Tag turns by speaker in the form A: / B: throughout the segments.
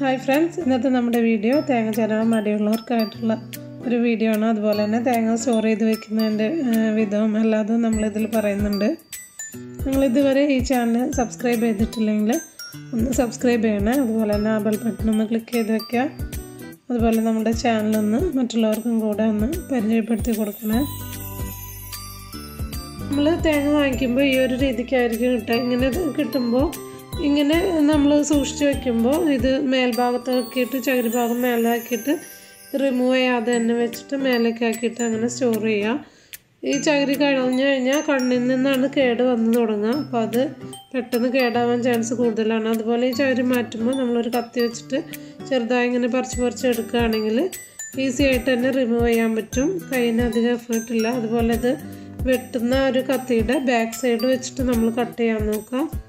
A: Hi friends ഇന്നത്തെ നമ്മുടെ video തേങ്ങ ചേരാൻ മടിയുള്ളവർക്കായിട്ടുള്ള ഒരു വീഡിയോ ആണ്. അതുപോലെ തന്നെ തേങ്ങ സ്റ്റോർ ചെയ്ത് വെക്കുന്നതിന്റെ വിധവും എല്ലാതും നമ്മളിതിൽ പറയുന്നുണ്ട്. നിങ്ങളിതുവരെ ഈ ചാനൽ സബ്സ്ക്രൈബ് ചെയ്തിട്ടില്ലെങ്കിൽ ഒന്ന് സബ്സ്ക്രൈബ് ചെയ്യണേ. അതുപോലെ തന്നെ ആ ബെൽ ബട്ടൺ ഒന്ന് ക്ലിക്ക് ചെയ്ത് വെക്കുക. അതുപോലെ നമ്മുടെ ചാനലൊന്ന് മറ്റുള്ളവർക്കും കൂടെ ഒന്ന് പരിചയപ്പെടുത്തി കൊടുക്കണേ. നമ്മൾ തേങ്ങ വാങ്ങിക്കുമ്പോൾ ഈ ഒരു രീതിക്കായിരിക്കും കിട്ടുക ഇങ്ങനെ കിട്ടുമ്പോൾ ഇങ്ങനെ നമ്മൾ സൂക്ഷിച്ച് വെക്കുമ്പോൾ ഇത് മേൽഭാഗത്താക്കിയിട്ട് ചകിരി ഭാഗം മേലാക്കിയിട്ട് റിമൂവ് ചെയ്യാതെ തന്നെ വെച്ചിട്ട് മേലേക്ക് ആക്കിയിട്ട് അങ്ങനെ സ്റ്റോർ ചെയ്യുക ഈ ചകിരി കഴിഞ്ഞു കഴിഞ്ഞാൽ കണ്ണിൽ നിന്നാണ് കേട് വന്ന് തുടങ്ങുക. അപ്പോൾ അത് പെട്ടെന്ന് കേടാവാൻ ചാൻസ് കൂടുതലാണ്. അതുപോലെ ഈ ചകിരി മാറ്റുമ്പോൾ നമ്മളൊരു കത്തി വെച്ചിട്ട് ചെറുതായി ഇങ്ങനെ പറിച്ച് പറിച്ച് എടുക്കുകയാണെങ്കിൽ ഈസി ആയിട്ട് തന്നെ റിമൂവ് ചെയ്യാൻ പറ്റും. കയ്യിന് അധികം എഫേർട്ട് ഇല്ല. അതുപോലെ ഇത് വെട്ടുന്ന ഒരു കത്തിയുടെ ബാക്ക് സൈഡ് വെച്ചിട്ട് നമ്മൾ കട്ട് ചെയ്യാൻ നോക്കാം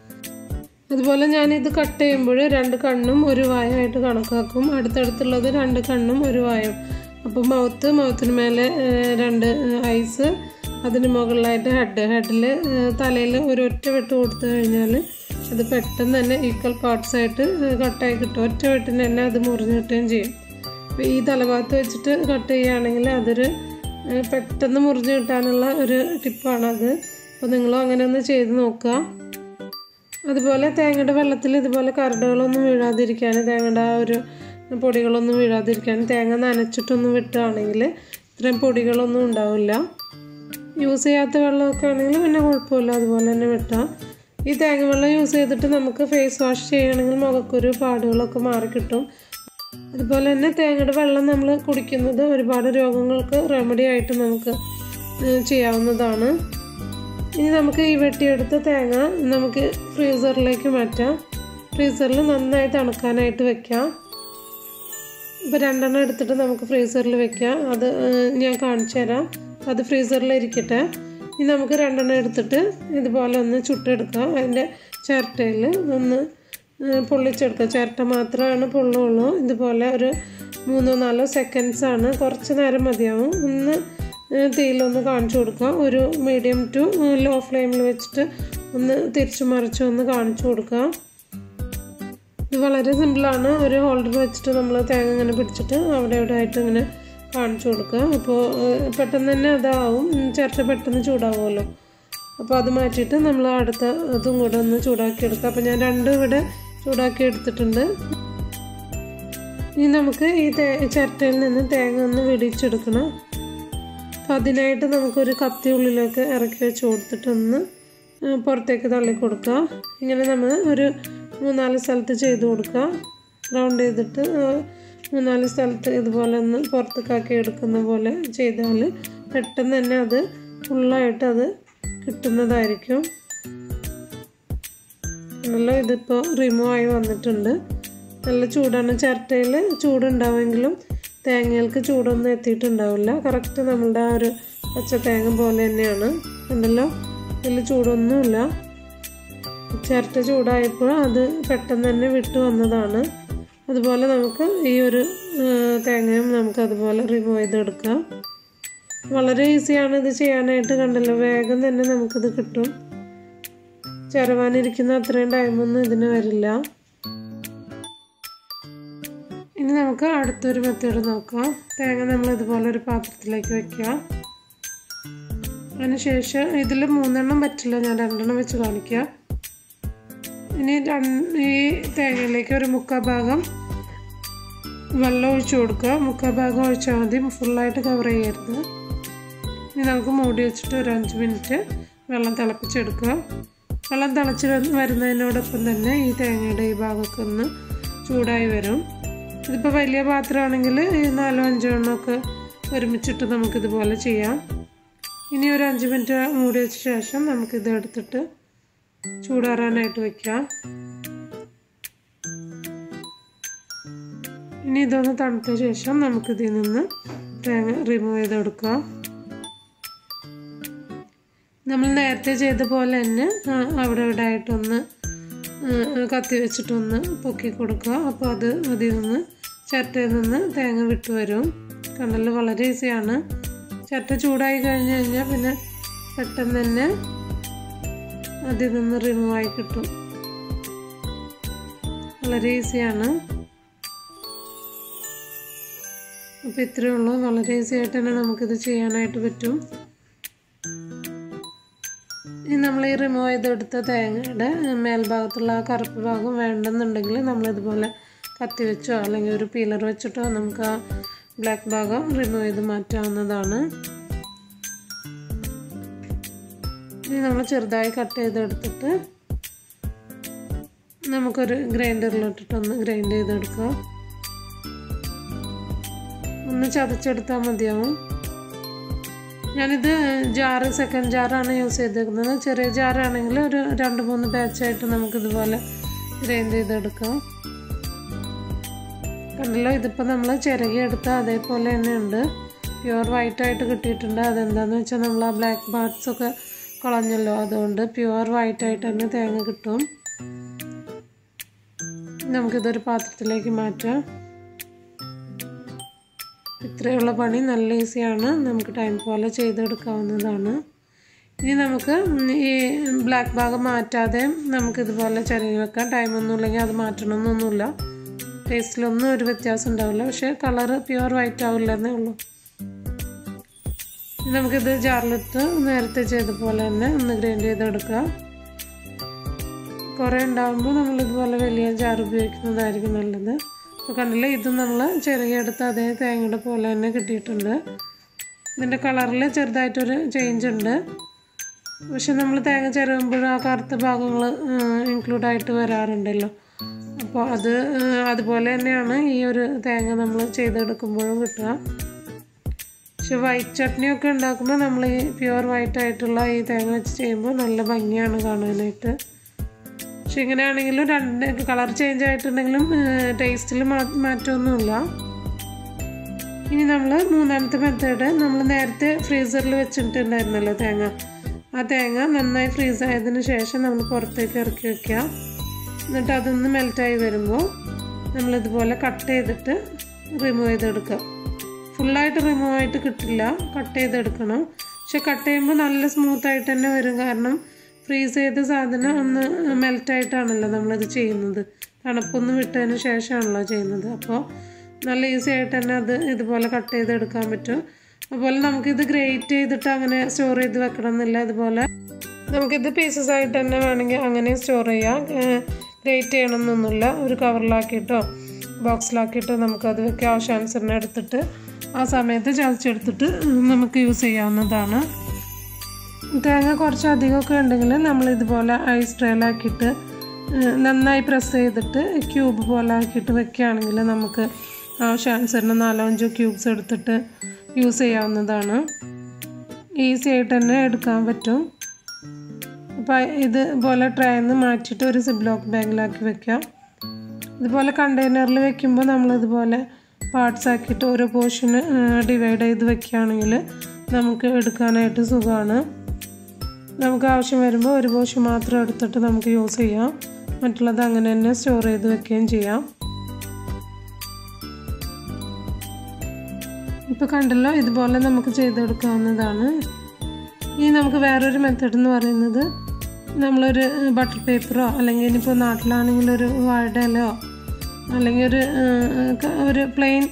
A: അതുപോലെ ഞാനിത് കട്ട് ചെയ്യുമ്പോൾ രണ്ട് കണ്ണും ഒരു വായമായിട്ട് കണക്കാക്കും. അടുത്തടുത്തുള്ളത് രണ്ട് കണ്ണും ഒരു വായം. അപ്പോൾ മൗത്ത് മൗത്തിന് മേലെ രണ്ട് ഐസ് അതിന് മുകളിലായിട്ട് ഹെഡ് ഹെഡിൽ തലയിൽ ഒരു ഒറ്റ വെട്ട് കൊടുത്തു കഴിഞ്ഞാൽ അത് പെട്ടെന്ന് തന്നെ ഈക്വൽ പാർട്സ് ആയിട്ട് കട്ടായി കിട്ടും. ഒറ്റ വെട്ടിന് തന്നെ അത് മുറിഞ്ഞ് കിട്ടുകയും ചെയ്യും. അപ്പോൾ ഈ തലഭാഗത്ത് വെച്ചിട്ട് കട്ട് ചെയ്യുകയാണെങ്കിൽ അതൊരു പെട്ടെന്ന് മുറിഞ്ഞ് കിട്ടാനുള്ള ഒരു ടിപ്പാണത് അപ്പോൾ നിങ്ങളും അങ്ങനെ ഒന്ന് ചെയ്ത് നോക്കുക. അതുപോലെ തേങ്ങയുടെ വെള്ളത്തിൽ ഇതുപോലെ കരടുകളൊന്നും വീഴാതിരിക്കാൻ തേങ്ങയുടെ ആ ഒരു പൊടികളൊന്നും വീഴാതിരിക്കാൻ തേങ്ങ നനച്ചിട്ടൊന്നും വിട്ടുകയാണെങ്കിൽ ഇത്രയും പൊടികളൊന്നും ഉണ്ടാവില്ല. യൂസ് ചെയ്യാത്ത വെള്ളമൊക്കെ ആണെങ്കിൽ പിന്നെ കുഴപ്പമില്ല അതുപോലെ തന്നെ വിട്ടാൽ ഈ തേങ്ങ വെള്ളം യൂസ് ചെയ്തിട്ട് നമുക്ക് ഫേസ് വാഷ് ചെയ്യണമെങ്കിൽ മുഖക്കുരു പാടുകളൊക്കെ മാറിക്കിട്ടും അതുപോലെ തന്നെ തേങ്ങയുടെ വെള്ളം നമ്മൾ കുടിക്കുന്നത് ഒരുപാട് രോഗങ്ങൾക്ക് റെമഡി ആയിട്ട് നമുക്ക് ചെയ്യാവുന്നതാണ്. ഇനി നമുക്ക് ഈ വെട്ടിയെടുത്ത തേങ്ങ നമുക്ക് ഫ്രീസറിലേക്ക് മാറ്റാം. ഫ്രീസറിൽ നന്നായി തണുക്കാനായിട്ട് വെക്കാം. ഇപ്പോൾ രണ്ടെണ്ണം എടുത്തിട്ട് നമുക്ക് ഫ്രീസറിൽ വെക്കാം. അത് ഞാൻ കാണിച്ചു തരാം. അത് ഫ്രീസറിൽ ഇരിക്കട്ടെ. ഇനി നമുക്ക് രണ്ടെണ്ണം എടുത്തിട്ട് ഇതുപോലെ ഒന്ന് ചുട്ടെടുക്കാം. അതിന്റെ ചിരട്ടയിൽ ഒന്ന് പൊള്ളിച്ചെടുക്കുക ചിരട്ട മാത്രമാണ് പൊള്ളുള്ളൂ. ഇതുപോലെ ഒരു മൂന്നോ നാലോ സെക്കൻഡ്സാണ് കുറച്ച് നേരം മതിയാവും. ഒന്ന് തീയിലൊന്ന് കാണിച്ചു കൊടുക്കുക ഒരു മീഡിയം ടു ലോ ഫ്ലെയിമിൽ വെച്ചിട്ട് ഒന്ന് തിരിച്ചു മറിച്ച് ഒന്ന് കാണിച്ചു കൊടുക്കുക ഇത് വളരെ സിമ്പിളാണ് ഒരു ഹോൾഡർ വെച്ചിട്ട് നമ്മൾ തേങ്ങ ഇങ്ങനെ പിടിച്ചിട്ട് അവിടെ ഇവിടെ ആയിട്ട് ഇങ്ങനെ കാണിച്ചു കൊടുക്കുക അപ്പോൾ പെട്ടെന്ന് തന്നെ അതാവും. ചിരട്ട പെട്ടെന്ന് ചൂടാവുമല്ലോ. അപ്പോൾ അത് മാറ്റിയിട്ട് നമ്മൾ അടുത്ത അതും കൂടെ ഒന്ന് ചൂടാക്കി എടുക്കുക അപ്പോൾ ഞാൻ രണ്ടും ഇവിടെ ചൂടാക്കി എടുത്തിട്ടുണ്ട്. ഇനി നമുക്ക് ഈ ചിരട്ടയിൽ നിന്ന് തേങ്ങ ഒന്ന് വെടിച്ചെടുക്കണം അപ്പം അതിനായിട്ട് നമുക്കൊരു കത്തി ഉള്ളിലേക്ക് ഇറക്കി വെച്ച് കൊടുത്തിട്ടൊന്ന് പുറത്തേക്ക് തള്ളി കൊടുക്കുക. ഇങ്ങനെ നമ്മൾ ഒരു മൂന്നാൽ സ്ഥലത്ത് ചെയ്ത് കൊടുക്കുക. റൗണ്ട് ചെയ്തിട്ട് മൂന്നാൽ സ്ഥലത്ത് ഇതുപോലെ ഒന്ന് പുറത്തേക്കാക്കി എടുക്കുന്ന പോലെ ചെയ്താൽ പെട്ടെന്ന് തന്നെ അത് ഫുള്ളായിട്ട് അത് കിട്ടുന്നതായിരിക്കും. നല്ല ഇതിപ്പോൾ റിമൂവ് ആയി വന്നിട്ടുണ്ട്. നല്ല ചൂടാണ്. ചിരട്ടയിൽ ചൂടുണ്ടാവുമെങ്കിലും തേങ്ങകൾക്ക് ചൂടൊന്നും എത്തിയിട്ടുണ്ടാവില്ല. കറക്റ്റ് നമ്മളുടെ ആ ഒരു പച്ച തേങ്ങ പോലെ തന്നെയാണ്. ഉണ്ടല്ലോ ഇതിൽ ചൂടൊന്നുമില്ല. ചിരട്ട ചൂടായപ്പോൾ അത് പെട്ടെന്ന് തന്നെ വിട്ടു വന്നതാണ്. അതുപോലെ നമുക്ക് ഈ ഒരു തേങ്ങയും നമുക്ക് അതുപോലെ റിമൂവ് ചെയ്തെടുക്കാം. വളരെ ഈസിയാണ് ഇത് ചെയ്യാനായിട്ട് കണ്ടല്ലോ. വേഗം തന്നെ നമുക്കിത് കിട്ടും. ചിരവാനിരിക്കുന്ന അത്രയും ടൈമൊന്നും ഇതിന് വരില്ല. ഇനി നമുക്ക് അടുത്തൊരു മെത്തേഡ് നോക്കാം. തേങ്ങ നമ്മൾ ഇതുപോലെ ഒരു പാത്രത്തിലേക്ക് വെക്കുക. അതിനുശേഷം ഇതിൽ മൂന്നെണ്ണം പറ്റില്ല. ഞാൻ രണ്ടെണ്ണം വെച്ച് കാണിക്കുക ഇനി ഈ തേങ്ങയിലേക്ക് ഒരു മുക്കാൽ ഭാഗം വെള്ളം ഒഴിച്ചു കൊടുക്കുക. മുക്കാൽ ഭാഗം ഒഴിച്ചാൽ മതി. ഫുള്ളായിട്ട് കവർ ചെയ്യരുത്. ഇനി നമുക്ക് മൂടി വെച്ചിട്ട് ഒരു അഞ്ച് മിനിറ്റ് വെള്ളം തിളപ്പിച്ചെടുക്കുക. വെള്ളം തിളച്ച് വരുന്നതിനോടൊപ്പം തന്നെ ഈ തേങ്ങയുടെ ഈ ഭാഗമൊക്കെ ഒന്ന് ചൂടായി വരും. ഇതിപ്പോൾ വലിയ പാത്രമാണെങ്കിൽ നാലോ അഞ്ചോ എണ്ണമൊക്കെ ഒരുമിച്ചിട്ട് നമുക്കിതുപോലെ ചെയ്യാം. ഇനി ഒരു അഞ്ച് മിനിറ്റ് മൂടി വെച്ച ശേഷം നമുക്കിത് എടുത്തിട്ട് ചൂടാറാനായിട്ട് വയ്ക്കാം ഇനി ഇതൊന്ന് തണുത്ത ശേഷം നമുക്കിതിൽ നിന്ന് തേങ്ങ റിമൂവ് ചെയ്തെടുക്കാം. നമ്മൾ നേരത്തെ ചെയ്ത പോലെ തന്നെ അവിടെ ഇവിടെ ആയിട്ടൊന്ന് കത്തി വെച്ചിട്ടൊന്ന് പൊക്കി കൊടുക്കുക. അപ്പോൾ അത് അതിൽ നിന്ന് ചട്ടയിൽ നിന്ന് തേങ്ങ വിട്ടു വരും. കണ്ടല്ലോ വളരെ ഈസിയാണ്. ചട്ട ചൂടായി കഴിഞ്ഞ് കഴിഞ്ഞാൽ പിന്നെ പെട്ടെന്ന് തന്നെ അതിൽ നിന്ന് റിമൂവ് ആയി കിട്ടും. വളരെ ഈസിയാണ്. അപ്പോൾ ഇത്രയേ ഉള്ളൂ. വളരെ ഈസി ആയിട്ട് തന്നെ നമുക്കിത് ചെയ്യാനായിട്ട് പറ്റും. ഇനി നമ്മൾ ഈ റിമൂവ് ചെയ്തെടുത്ത തേങ്ങയുടെ മേൽഭാഗത്തുള്ള ആ കറുപ്പ് ഭാഗം വേണ്ടെന്നുണ്ടെങ്കിൽ നമ്മളിതുപോലെ കത്തി വെച്ചോ അല്ലെങ്കിൽ ഒരു പീലർ വെച്ചിട്ടോ നമുക്ക് ആ ബ്ലാക്ക് ഭാഗം റിമൂവ് ചെയ്ത് മാറ്റാവുന്നതാണ്. ഇനി നമ്മൾ ചെറുതായി കട്ട് ചെയ്തെടുത്തിട്ട് നമുക്കൊരു ഗ്രൈൻഡറിലിട്ടിട്ടൊന്ന് ഗ്രൈൻഡ് ചെയ്തെടുക്കാം. ഒന്ന് ചതച്ചെടുത്താൽ മതിയാവും. ഞാനിത് ജാറ് സെക്കൻഡ് ജാറാണ് യൂസ് ചെയ്തേക്കുന്നത്. ചെറിയ ജാറാണെങ്കിൽ ഒരു രണ്ട് മൂന്ന് ബാച്ചായിട്ട് നമുക്കിതുപോലെ ഗ്രൈൻഡ് ചെയ്തെടുക്കാം. കണ്ടല്ലോ ഇതിപ്പോൾ നമ്മൾ ചിരകിയെടുത്ത അതേപോലെ തന്നെ ഉണ്ട്. പ്യുവർ വൈറ്റ് ആയിട്ട് കിട്ടിയിട്ടുണ്ട്. അതെന്താന്ന് വെച്ചാൽ നമ്മൾ ആ ബ്ലാക്ക് ബാർട്സൊക്കെ കളഞ്ഞല്ലോ. അതുകൊണ്ട് പ്യുവർ വൈറ്റ് ആയിട്ട് തന്നെ തേങ്ങ കിട്ടും. നമുക്കിതൊരു പാത്രത്തിലേക്ക് മാറ്റാം. ഇത്രയുള്ള പണി നല്ല ഈസിയാണ്. നമുക്ക് ടൈം പോലെ ചെയ്തെടുക്കാവുന്നതാണ്. ഇനി നമുക്ക് ഈ ബ്ലാക്ക് ഭാഗം മാറ്റാതെ നമുക്കിതുപോലെ ചെറിയ വെക്കാം ടൈമൊന്നും ഇല്ലെങ്കിൽ അത് മാറ്റണമെന്നൊന്നുമില്ല ടേസ്റ്റിലൊന്നും ഒരു വ്യത്യാസം ഉണ്ടാവില്ല. പക്ഷേ കളറ് പ്യുവർ വൈറ്റ് ആവില്ല എന്നേ ഉള്ളൂ നമുക്കിത് ജാറിലിട്ട് നേരത്തെ ചെയ്ത പോലെ തന്നെ ഒന്ന് ഗ്രൈൻഡ് ചെയ്തെടുക്കുക കുറേ ഉണ്ടാകുമ്പോൾ നമ്മളിതുപോലെ വലിയ ജാർ ഉപയോഗിക്കുന്നതായിരിക്കും നല്ലത്. അപ്പോൾ കണ്ടില്ലേ ഇത് നമ്മൾ ചെറിയെടുത്ത് അതേ തേങ്ങയുടെ പോലെ തന്നെ കിട്ടിയിട്ടുണ്ട്. ഇതിന്റെ കളറിൽ ചെറുതായിട്ടൊരു ചേഞ്ച് ഉണ്ട്. പക്ഷെ നമ്മൾ തേങ്ങ ചിരവുമ്പോൾ ആ കറുത്ത ഭാഗങ്ങൾ ഇൻക്ലൂഡായിട്ട് വരാറുണ്ടല്ലോ. അപ്പോൾ അത് അതുപോലെ തന്നെയാണ് ഈ ഒരു തേങ്ങ നമ്മൾ ചെയ്തെടുക്കുമ്പോഴും കിട്ടുക. പക്ഷെ വൈറ്റ് ചട്നിയൊക്കെ ഉണ്ടാക്കുമ്പോൾ നമ്മൾ ഈ പ്യുവർ വൈറ്റ് ആയിട്ടുള്ള ഈ തേങ്ങ വെച്ച് ചെയ്യുമ്പോൾ നല്ല ഭംഗിയാണ് കാണാനായിട്ട്. പക്ഷെ ഇങ്ങനെയാണെങ്കിലും രണ്ട് കളർ ചേഞ്ച് ആയിട്ടുണ്ടെങ്കിലും ടേസ്റ്റിൽ മാറ്റമൊന്നുമില്ല. ഇനി നമ്മൾ മൂന്നാമത്തെ മെത്തേഡ് നമ്മൾ നേരത്തെ ഫ്രീസറിൽ വെച്ചിട്ടുണ്ടായിരുന്നല്ലോ തേങ്ങ. ആ തേങ്ങ നന്നായി ഫ്രീസ് ആയതിനു ശേഷം നമ്മൾ പുറത്തേക്ക് ഇറക്കി വെക്കുക. എന്നിട്ട് അതൊന്ന് മെൽറ്റായി വരുമ്പോൾ നമ്മളിതുപോലെ കട്ട് ചെയ്തിട്ട് റിമൂവ് ചെയ്തെടുക്കുക ഫുള്ളായിട്ട് റിമൂവ് ആയിട്ട് കിട്ടില്ല. കട്ട് ചെയ്തെടുക്കണം. പക്ഷെ കട്ട് ചെയ്യുമ്പോൾ നല്ല സ്മൂത്തായിട്ട് തന്നെ വരും. കാരണം ഫ്രീസ് ചെയ്ത സാധനം ഒന്ന് മെൽറ്റായിട്ടാണല്ലോ നമ്മളിത് ചെയ്യുന്നത്. തണുപ്പൊന്ന് വിട്ടതിന് ശേഷമാണല്ലോ ചെയ്യുന്നത്. അപ്പോൾ നല്ല ഈസി ആയിട്ട് തന്നെ അത് ഇതുപോലെ കട്ട് ചെയ്തെടുക്കാൻ പറ്റും. അതുപോലെ നമുക്കിത് ഗ്രേറ്റ് ചെയ്തിട്ട് അങ്ങനെ സ്റ്റോർ ചെയ്ത് വെക്കണം എന്നില്ല ഇതുപോലെ നമുക്കിത് പീസസ് ആയിട്ട് തന്നെ വേണമെങ്കിൽ അങ്ങനെ സ്റ്റോർ ചെയ്യാം. ഗ്രേറ്റ് ചെയ്യണമെന്നൊന്നുമില്ല. ഒരു കവറിലാക്കിയിട്ടോ ബോക്സിലാക്കിയിട്ടോ നമുക്കത് വെക്കാം. ആവശ്യാനുസരണം എടുത്തിട്ട് ആ സമയത്ത് ചതച്ചെടുത്തിട്ട് നമുക്ക് യൂസ് ചെയ്യാവുന്നതാണ്. തേങ്ങ കുറച്ച് അധികമൊക്കെ ഉണ്ടെങ്കിൽ നമ്മൾ ഇതുപോലെ ഐസ് ട്രേലാക്കിയിട്ട് നന്നായി പ്രസ് ചെയ്തിട്ട് ക്യൂബ് പോലെ ആക്കിയിട്ട് വെക്കുകയാണെങ്കിൽ നമുക്ക് ആവശ്യാനുസരണം നാലോ അഞ്ചോ ക്യൂബ്സ് എടുത്തിട്ട് യൂസ് ചെയ്യാവുന്നതാണ്. ഈസി ആയിട്ട് തന്നെ എടുക്കാൻ പറ്റും. ഇതുപോലെ ട്രേയിൽ നിന്ന് മാറ്റിയിട്ട് ഒരു സിബ്ലോക്ക് ബാഗിലാക്കി വെക്കാം. ഇതുപോലെ കണ്ടെയ്നറിൽ വെക്കുമ്പോൾ നമ്മളിതുപോലെ പാർട്സ് ആക്കിയിട്ട് ഓരോ പോർഷന് ഡിവൈഡ് ചെയ്ത് വെക്കുകയാണെങ്കിൽ നമുക്ക് എടുക്കാനായിട്ട് സുഖമാണ്. നമുക്ക് ആവശ്യം വരുമ്പോൾ ഒരു പോർഷൻ മാത്രം എടുത്തിട്ട് നമുക്ക് യൂസ് ചെയ്യാം. മറ്റുള്ളത് അങ്ങനെ തന്നെ സ്റ്റോർ ചെയ്ത് വെക്കുകയും ചെയ്യാം. ഇപ്പോൾ കണ്ടല്ലോ ഇതുപോലെ നമുക്ക് ചെയ്തെടുക്കാവുന്നതാണ്. ഇനി നമുക്ക് വേറൊരു മെത്തേഡ് എന്ന് പറയുന്നത് നമ്മളൊരു ബട്ടർ പേപ്പറോ അല്ലെങ്കിൽ ഇനിയിപ്പോൾ നാട്ടിലാണെങ്കിൽ ഒരു വാഴയിലോ അല്ലെങ്കിൽ ഒരു ഒരു പ്ലെയിൻ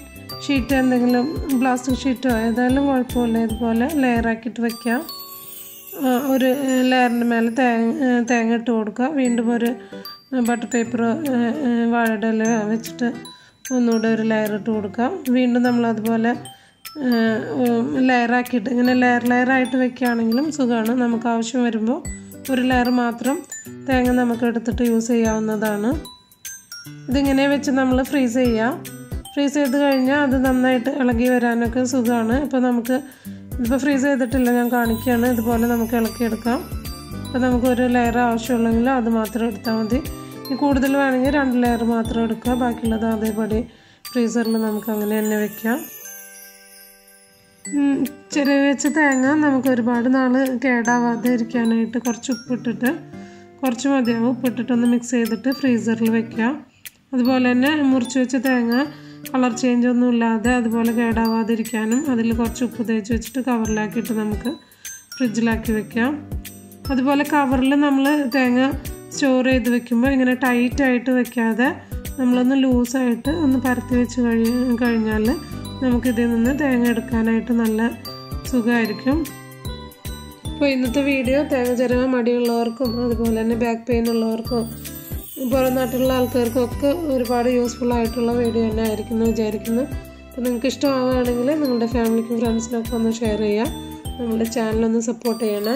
A: ഷീറ്റ് എന്തെങ്കിലും പ്ലാസ്റ്റിക് ഷീറ്റോ ഏതായാലും കുഴപ്പമില്ല. ഇതുപോലെ ലെയറാക്കിയിട്ട് വയ്ക്കാം ഒരു ലെയറിന്റെ മേലെ തേങ്ങ തേങ്ങ ഇട്ട് കൊടുക്കുക. വീണ്ടും ഒരു ബട്ടർ പേപ്പറോ വാഴയുടെ ഇലയോ വെച്ചിട്ട് ഒന്നുകൂടെ ഒരു ലെയർ ഇട്ട് കൊടുക്കാം. വീണ്ടും നമ്മൾ അതുപോലെ ലെയറാക്കിയിട്ട് ഇങ്ങനെ ലെയർ ലെയറായിട്ട് വെക്കുകയാണെങ്കിലും സുഖമാണ്. നമുക്ക് ആവശ്യം വരുമ്പോൾ ഒരു ലെയർ മാത്രം തേങ്ങ നമുക്ക് എടുത്തിട്ട് യൂസ് ചെയ്യാവുന്നതാണ്. ഇതിങ്ങനെ വെച്ച് നമ്മൾ ഫ്രീസ് ചെയ്യുക ഫ്രീസ് ചെയ്ത് കഴിഞ്ഞാൽ അത് നന്നായിട്ട് ഇളകി വരാനൊക്കെ സുഖമാണ് ഇപ്പോൾ നമുക്ക് ഇപ്പോൾ ഫ്രീസ് ചെയ്തിട്ടില്ല ഞാൻ കാണിക്കുകയാണ് ഇതുപോലെ നമുക്ക് ഇളക്കിയെടുക്കാം. അപ്പോൾ നമുക്ക് ഒരു ലെയർ ആവശ്യമുള്ളെങ്കിൽ അത് മാത്രം എടുത്താൽ മതി. ഇനി കൂടുതൽ വേണമെങ്കിൽ രണ്ട് ലെയർ മാത്രം എടുക്കുക ബാക്കിയുള്ളത് അതേപടി ഫ്രീസറിൽ നമുക്ക് അങ്ങനെ തന്നെ വെക്കാം. ചെറിയ വെച്ച തേങ്ങ നമുക്ക് ഒരുപാട് നാൾ കേടാവാതെ ഇരിക്കാനായിട്ട് കുറച്ച് ഉപ്പിട്ടിട്ട് കുറച്ച് മതിയാവും. ഉപ്പിട്ടിട്ടൊന്ന് മിക്സ് ചെയ്തിട്ട് ഫ്രീസറിൽ വെക്കുക. അതുപോലെ തന്നെ മുറിച്ച് വെച്ച തേങ്ങ കളർ ചേഞ്ച് ഒന്നും ഇല്ലാതെ അതുപോലെ കേടാവാതിരിക്കാനും അതിൽ കുറച്ച് ഉപ്പ് തേച്ച് വെച്ചിട്ട് കവറിലാക്കിയിട്ട് നമുക്ക് ഫ്രിഡ്ജിലാക്കി വെക്കാം. അതുപോലെ കവറിൽ നമ്മൾ തേങ്ങ സ്റ്റോർ ചെയ്ത് വെക്കുമ്പോൾ ഇങ്ങനെ ടൈറ്റായിട്ട് വെക്കാതെ നമ്മളൊന്ന് ലൂസായിട്ട് ഒന്ന് പരത്തി വെച്ച് കഴി കഴിഞ്ഞാൽ നമുക്കിതിൽ നിന്ന് തേങ്ങ എടുക്കാനായിട്ട് നല്ല സുഖമായിരിക്കും. അപ്പോൾ ഇന്നത്തെ വീഡിയോ തേങ്ങ ചിരവാൻ മടിയുള്ളവർക്കും അതുപോലെ തന്നെ ബാക്ക് പെയിൻ ഉള്ളവർക്കും പുറം നാട്ടിലുള്ള ആൾക്കാർക്കും ഒക്കെ ഒരുപാട് യൂസ്ഫുൾ ആയിട്ടുള്ള വീഡിയോ തന്നെ ആയിരിക്കും എന്ന് വിചാരിക്കുന്നു. അപ്പോൾ നിങ്ങൾക്ക് ഇഷ്ടമാവുകയാണെങ്കിൽ നിങ്ങളുടെ ഫാമിലിക്കും ഫ്രണ്ട്സിനൊക്കെ ഒന്ന് ഷെയർ ചെയ്യുക. നമ്മുടെ ചാനലൊന്ന് സപ്പോർട്ട് ചെയ്യണേ.